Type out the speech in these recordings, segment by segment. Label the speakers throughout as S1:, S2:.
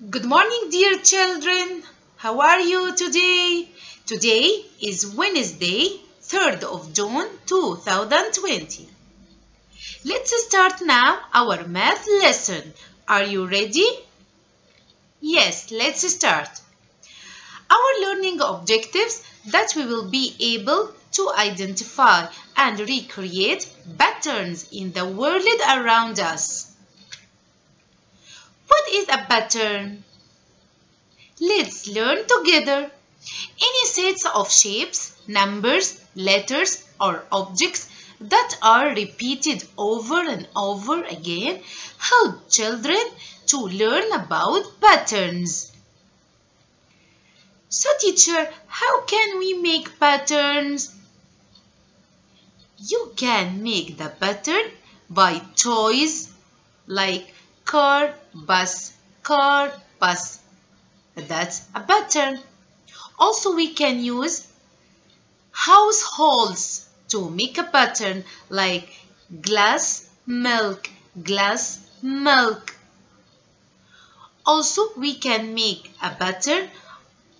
S1: Good morning, dear children. How are you today? Today is Wednesday, 3rd of June 2020. Let's start now our math lesson. Are you ready? Yes, let's start. Our learning objectives that we will be able to identify and recreate patterns in the world around us. Is a pattern? Let's learn together. Any sets of shapes, numbers, letters or objects that are repeated over and over again help children to learn about patterns. So teacher, how can we make patterns? You can make the pattern by toys like car, bus, car, bus. That's a pattern. Also we can use households to make a pattern like glass, milk, glass, milk. Also we can make a pattern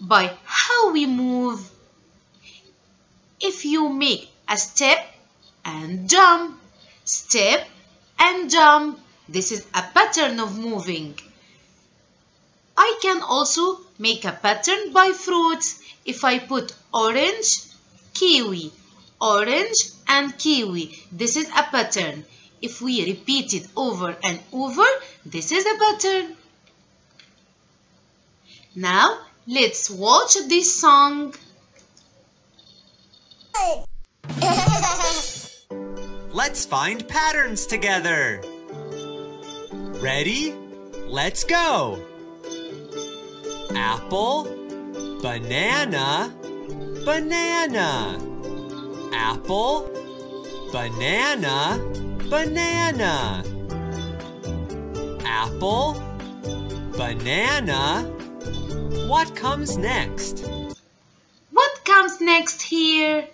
S1: by how we move. If you make a step and jump, step and jump, this is a pattern of moving. I can also make a pattern by fruits. If I put orange, kiwi, orange and kiwi, this is a pattern. If we repeat it over and over, this is a pattern. Now, let's watch this song.
S2: Let's find patterns together. Ready? Let's go. Apple, banana, banana. Apple, banana, banana. Apple, banana. What comes next?
S1: What comes next here?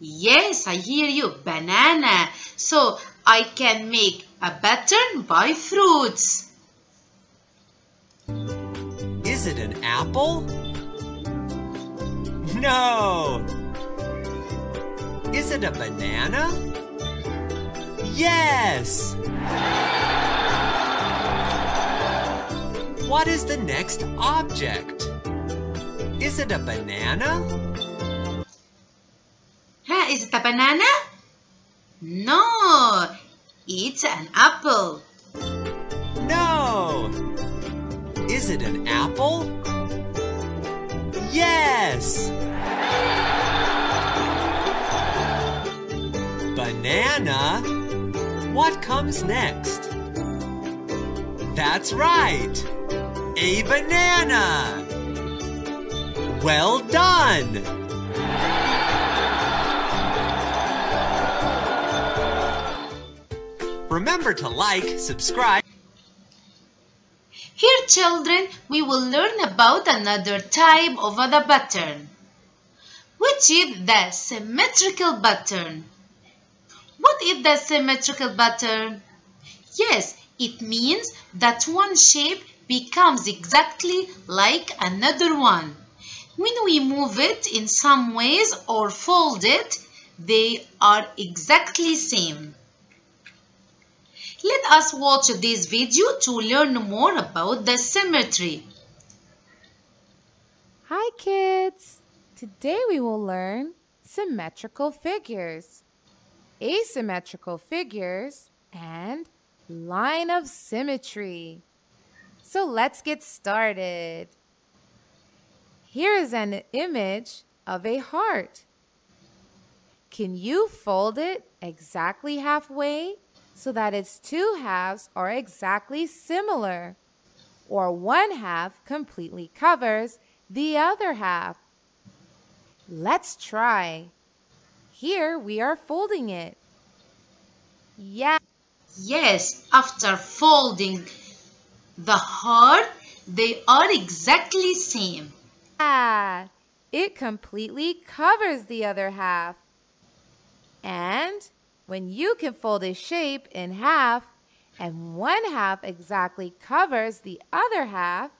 S1: Yes, I hear you. Banana. So I can make a pattern by fruits.
S2: Is it an apple? No. Is it a banana? Yes. What is the next object? Is it a banana?
S1: Huh, is it a banana? No, it's an apple.
S2: No. Is it an apple? Yes. Banana. What comes next? That's right. A banana. Well done. Remember to like, subscribe.
S1: Here, children, we will learn about another type of the pattern, which is the symmetrical pattern. What is the symmetrical pattern? Yes, it means that one shape becomes exactly like another one. When we move it in some ways or fold it, they are exactly same. Let us watch this video to learn more about the symmetry.
S3: Hi kids! Today we will learn symmetrical figures, asymmetrical figures, and line of symmetry. So let's get started. Here is an image of a heart. Can you fold it exactly halfway so that its two halves are exactly similar, or one half completely covers the other half. Let's try. Here we are folding it. Yeah.
S1: Yes, after folding the heart, they are exactly same.
S3: Ah, it completely covers the other half. And when you can fold a shape in half and one half exactly covers the other half,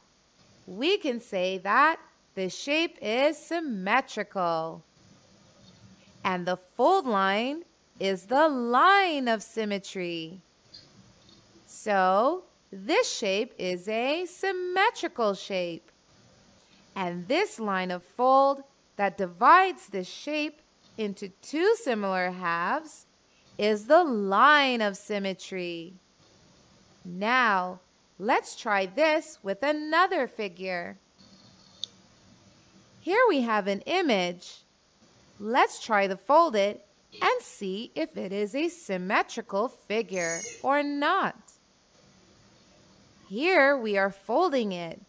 S3: we can say that the shape is symmetrical. And the fold line is the line of symmetry. So this shape is a symmetrical shape. And this line of fold that divides this shape into two similar halves is the line of symmetry. Now, let's try this with another figure. Here we have an image. Let's try to fold it and see if it is a symmetrical figure or not. Here we are folding it.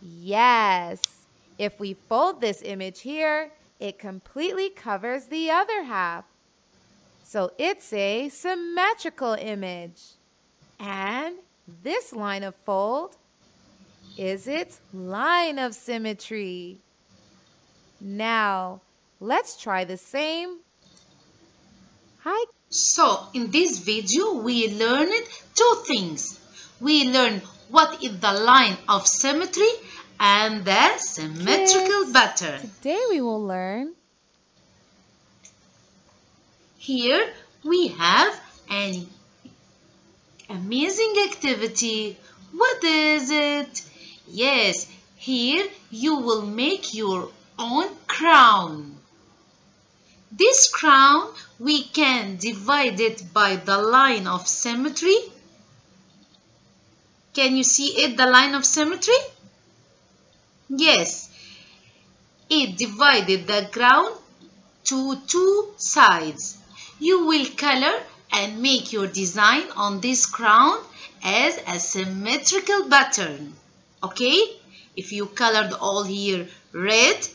S3: Yes, if we fold this image here, it completely covers the other half. So it's a symmetrical image. And this line of fold is its line of symmetry. Now, let's try the same. Hi.
S1: So, in this video, we learned two things. We learned what is the line of symmetry and the symmetrical
S3: Kids,
S1: pattern.
S3: Today we will learn
S1: Here we have an amazing activity. What is it? Yes, here you will make your own crown. This crown we can divide it by the line of symmetry. Can you see it, the line of symmetry? Yes, it divided the crown to two sides. You will color and make your design on this crown as a symmetrical pattern. Okay? If you colored all here red,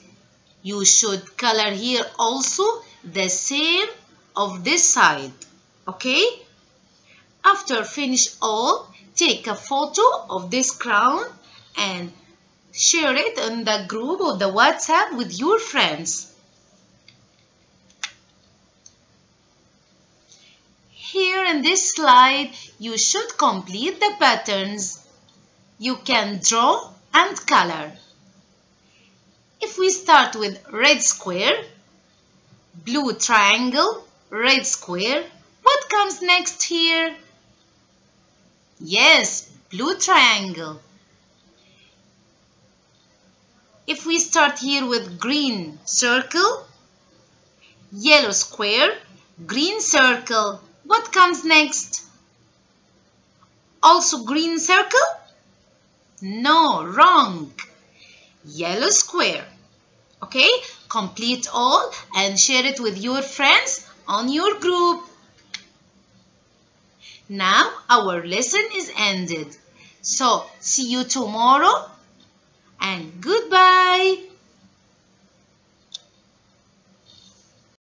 S1: you should color here also the same of this side. Okay? After finish all, take a photo of this crown and share it in the group of the WhatsApp with your friends. Here in this slide, you should complete the patterns. You can draw and color. If we start with red square, blue triangle, red square, what comes next here? Yes, blue triangle. If we start here with green circle, yellow square, green circle, what comes next? Also green circle? No, wrong. Yellow square. Okay, complete all and share it with your friends on your group. Now our lesson is ended. So see you tomorrow and goodbye.